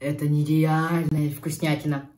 Это нереальная вкуснятина.